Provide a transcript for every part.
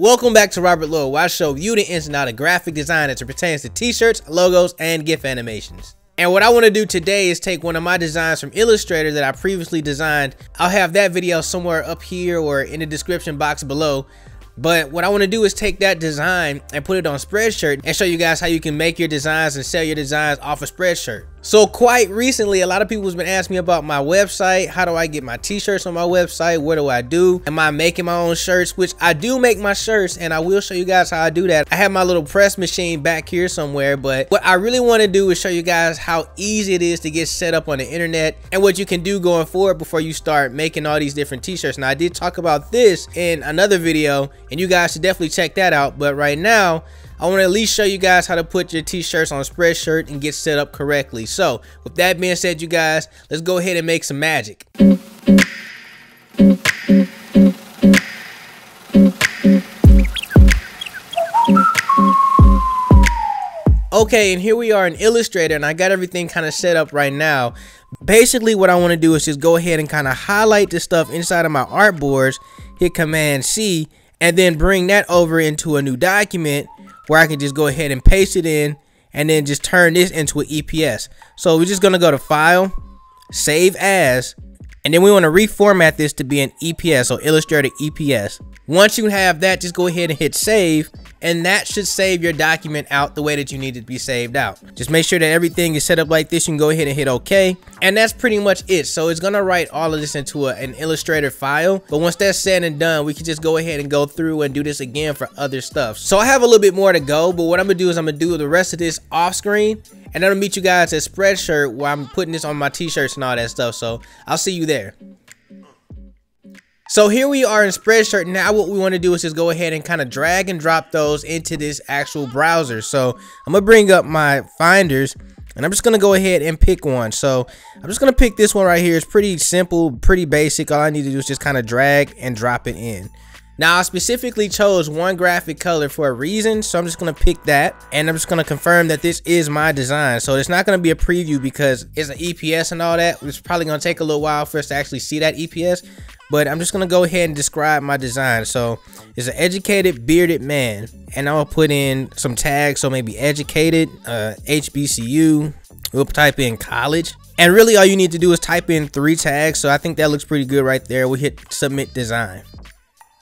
Welcome back to Robert Loyale, where I show you the ins and out of graphic design as it pertains to t-shirts, logos, and GIF animations. And what I want to do today is take one of my designs from Illustrator that I previously designed. I'll have that video somewhere up here or in the description box below. But what I want to do is take that design and put it on Spreadshirt and show you guys how you can make your designs and sell your designs off of Spreadshirt. So quite recently, a lot of people has been asking me about my website. How do I get my t-shirts on my website? What do I do? Am I making my own shirts? Which I do make my shirts and I will show you guys how I do that. I have my little press machine back here somewhere, but what I really want to do is show you guys how easy it is to get set up on the internet and what you can do going forward before you start making all these different t-shirts. Now I did talk about this in another video and you guys should definitely check that out. But right now, I want to at least show you guys how to put your t-shirts on a Spreadshirt and get set up correctly. So with that being said, you guys, let's go ahead and make some magic. Okay, and here we are in Illustrator, and I got everything kind of set up right now. Basically, what I want to do is just go ahead and kind of highlight the stuff inside of my artboards, hit Command C, and then bring that over into a new document where I can just go ahead and paste it in and then just turn this into an EPS. So we're just gonna go to file, save as, and then we wanna reformat this to be an EPS, so Illustrator EPS. Once you have that, just go ahead and hit save and that should save your document out the way that you need it to be saved out. Just make sure that everything is set up like this. You can go ahead and hit OK. And that's pretty much it. So it's going to write all of this into a, an Illustrator file. But once that's said and done, we can just go ahead and go through and do this again for other stuff. So I have a little bit more to go. But what I'm going to do is I'm going to do the rest of this off screen. And I'm going to meet you guys at Spreadshirt where I'm putting this on my t-shirts and all that stuff. So I'll see you there. So here we are in Spreadshirt. Now what we want to do is just go ahead and kind of drag and drop those into this actual browser. So I'm going to bring up my finders and I'm just going to go ahead and pick one. So I'm just going to pick this one right here. It's pretty simple, pretty basic. All I need to do is just kind of drag and drop it in. Now I specifically chose one graphic color for a reason, so I'm just gonna pick that and I'm just gonna confirm that this is my design. So it's not gonna be a preview because it's an EPS and all that. It's probably gonna take a little while for us to actually see that EPS but I'm just gonna go ahead and describe my design. So it's an educated bearded man, and I'll put in some tags. So maybe educated, uh, HBCU. We'll type in college, and really all you need to do is type in three tags. So I think that looks pretty good right there. We hit submit design.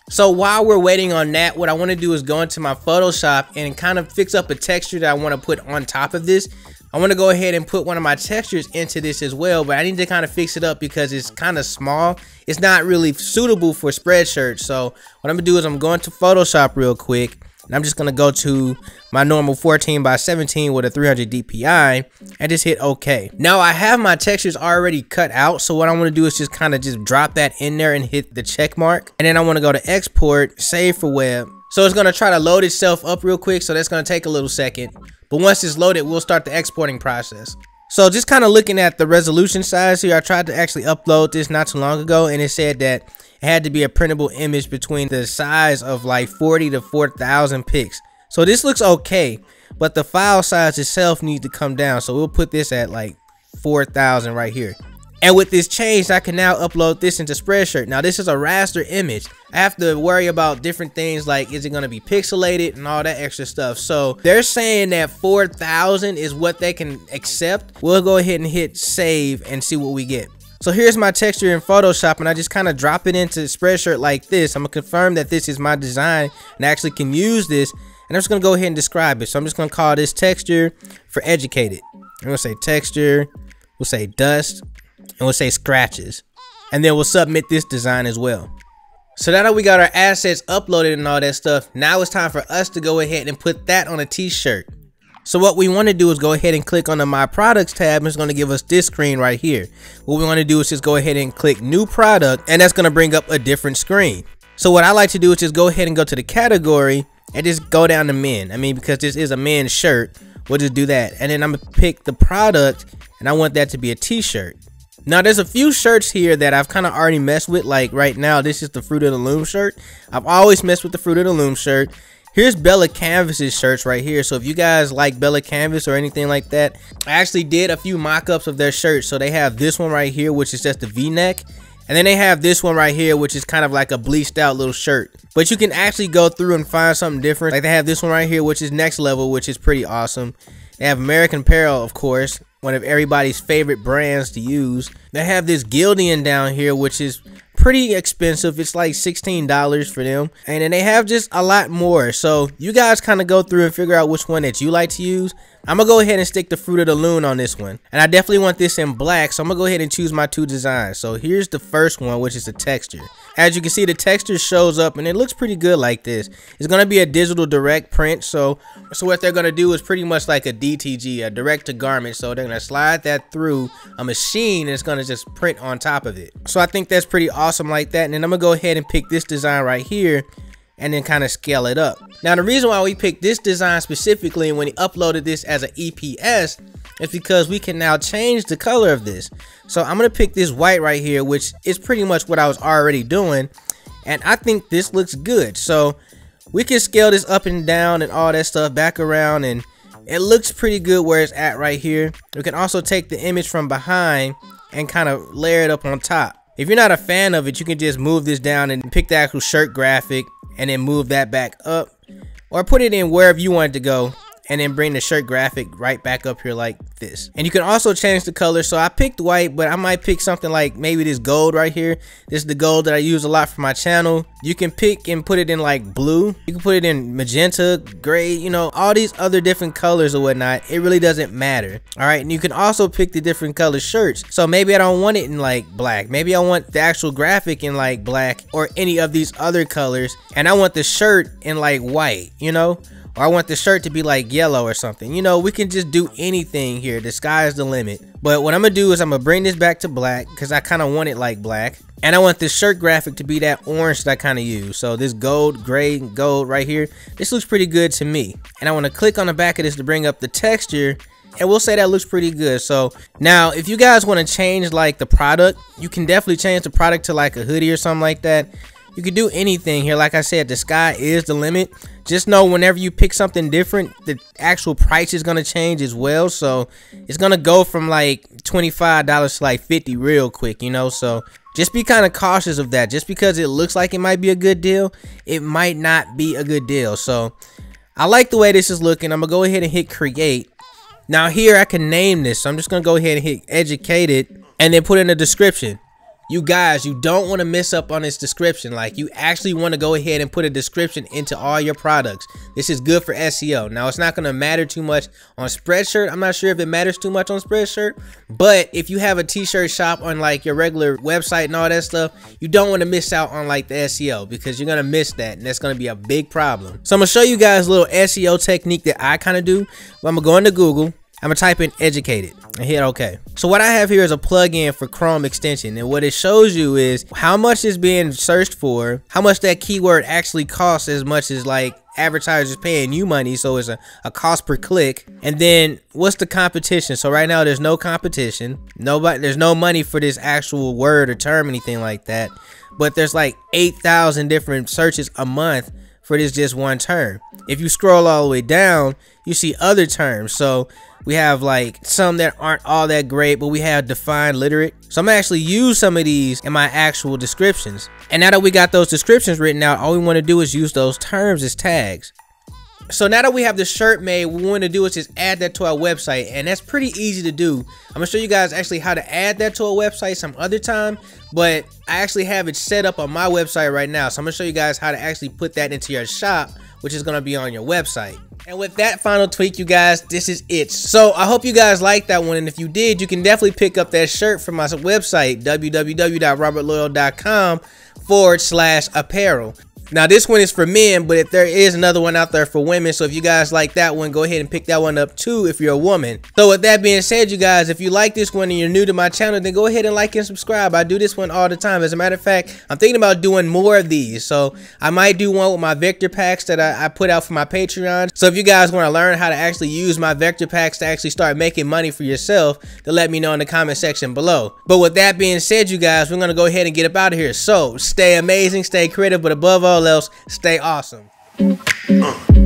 So while we're waiting on that, what I want to do is go into my Photoshop and kind of fix up a texture that I want to put on top of this. I want to go ahead and put one of my textures into this as well, but I need to kind of fix it up because it's kind of small. It's not really suitable for Spreadshirt. So what I'm gonna do is I'm going to Photoshop real quick and I'm just gonna go to my normal 14 by 17 with a 300 DPI and just hit OK. Now I have my textures already cut out, so what I want to do is just kind of just drop that in there and hit the check mark. And then I want to go to export, save for web. So it's gonna try to load itself up real quick, so that's gonna take a little second. But once it's loaded, we'll start the exporting process. So just kind of looking at the resolution size here, I tried to actually upload this not too long ago and it said that it had to be a printable image between the size of like 40 to 4,000 pics. So this looks okay, but the file size itself needs to come down. So we'll put this at like 4,000 right here. And with this change, I can now upload this into Spreadshirt. Now this is a raster image. I have to worry about different things like is it going to be pixelated and all that extra stuff. So they're saying that 4,000 is what they can accept. We'll go ahead and hit save and see what we get. So here's my texture in Photoshop and I just kind of drop it into Spreadshirt like this. I'm going to confirm that this is my design and I actually can use this. And I'm just going to go ahead and describe it. So I'm just going to call this texture for educated. I'm going to say texture. We'll say dust and we'll say scratches. And then we'll submit this design as well. So now that we got our assets uploaded and all that stuff, now it's time for us to go ahead and put that on a t-shirt. So what we want to do is go ahead and click on the My Products tab and it's going to give us this screen right here. What we want to do is just go ahead and click New Product and that's going to bring up a different screen. So what I like to do is just go ahead and go to the category and just go down to men. I mean, because this is a men's shirt, we'll just do that. And then I'm going to pick the product and I want that to be a t-shirt. Now there's a few shirts here that I've kind of already messed with. Like right now, this is the Fruit of the Loom shirt. I've always messed with the Fruit of the Loom shirt. Here's Bella Canvas's shirts right here. So if you guys like Bella Canvas or anything like that, I actually did a few mock-ups of their shirts. So they have this one right here, which is just the V-neck. And then they have this one right here, which is kind of like a bleached out little shirt. But you can actually go through and find something different. Like they have this one right here, which is next level, which is pretty awesome. They have American Apparel, of course, one of everybody's favorite brands to use. They have this Gildan down here, which is pretty expensive. It's like $16 for them. And then they have just a lot more. So you guys kind of go through and figure out which one that you like to use. I'm gonna go ahead and stick the Fruit of the Loom on this one. And I definitely want this in black, so I'm gonna go ahead and choose my two designs. So here's the first one, which is the texture. As you can see, the texture shows up and it looks pretty good like this. It's gonna be a digital direct print, so so what they're gonna do is pretty much like a DTG, a direct to garment. So they're gonna slide that through a machine and it's gonna just print on top of it. So I think that's pretty awesome like that. And then I'm gonna go ahead and pick this design right here and then kind of scale it up. Now the reason why we picked this design specifically when he uploaded this as an EPS is because we can now change the color of this. So I'm going to pick this white right here which is pretty much what I was already doing and I think this looks good. So we can scale this up and down and all that stuff back around and it looks pretty good where it's at right here. We can also take the image from behind and kind of layer it up on top. If you're not a fan of it, you can just move this down and pick the actual shirt graphic and then move that back up or put it in wherever you want it to go and then bring the shirt graphic right back up here like this. And you can also change the color. So I picked white, but I might pick something like maybe this gold right here. This is the gold that I use a lot for my channel. You can pick and put it in like blue. You can put it in magenta, gray, you know, all these other different colors or whatnot. It really doesn't matter. All right. And you can also pick the different color shirts. So maybe I don't want it in like black. Maybe I want the actual graphic in like black or any of these other colors. And I want the shirt in like white, you know? Or I want the shirt to be like yellow or something. You know, we can just do anything here. The sky is the limit. But what I'm going to do is I'm going to bring this back to black because I kind of want it like black. And I want this shirt graphic to be that orange that I kind of use. So this gold, gray, gold right here, this looks pretty good to me. And I want to click on the back of this to bring up the texture and we'll say that looks pretty good so now if you guys want to change like the product you can definitely change the product to like a hoodie or something like that you can do anything here. Like i said the sky is the limit. Just know whenever you pick something different the actual price is going to change as well. So it's going to go from like $25 to like 50 real quick you know? So just be kind of cautious of that. Just because it looks like it might be a good deal it might not be a good deal. So i like the way this is looking. I'm gonna go ahead and hit create. Now here i can name this. So i'm just gonna go ahead and hit educated and then put in a description you guys, you don't want to miss up on this description. Like you actually want to go ahead and put a description into all your products. This is good for SEO. Now it's not going to matter too much on Spreadshirt. I'm not sure if it matters too much on Spreadshirt, but if you have a t-shirt shop on like your regular website and all that stuff, you don't want to miss out on like the SEO because you're going to miss that and that's going to be a big problem. So I'm going to show you guys a little SEO technique that I kind of do. I'm going to go into Google. I'm gonna type in educated and hit OK. So what I have here is a plugin for Chrome extension. And what it shows you is how much is being searched for, how much that keyword actually costs as much as like advertisers paying you money so it's a, a cost per click. And then what's the competition? So right now there's no competition. Nobody there's no money for this actual word or term anything like that. But there's like 8,000 different searches a month for this just one term if you scroll all the way down you see other terms so we have like some that aren't all that great, but we have defined literate. So I'm gonna actually use some of these in my actual descriptions. And now that we got those descriptions written out, all we wanna do is use those terms as tags. So now that we have the shirt made, what we want to do is just add that to our website. And that's pretty easy to do. I'm to show you guys actually how to add that to a website some other time. But I actually have it set up on my website right now. So I'm to show you guys how to actually put that into your shop, which is going to be on your website. And with that final tweak, you guys, this is it. So I hope you guys liked that one. And if you did, you can definitely pick up that shirt from my website, www.robertloyale.com forward slash apparel. Now this one is for men, but if there is another one out there for women, so if you guys like that one, go ahead and pick that one up too if you're a woman. So with that being said, you guys, if you like this one and you're new to my channel, then go ahead and like and subscribe. I do this one all the time. As a matter of fact, I'm thinking about doing more of these. So I might do one with my vector packs that I, I put out for my Patreon. So if you guys want to learn how to actually use my vector packs to actually start making money for yourself, then let me know in the comment section below. But with that being said, you guys, we're going to go ahead and get up out of here. So stay amazing, stay creative, but above all, else, stay awesome. Uh.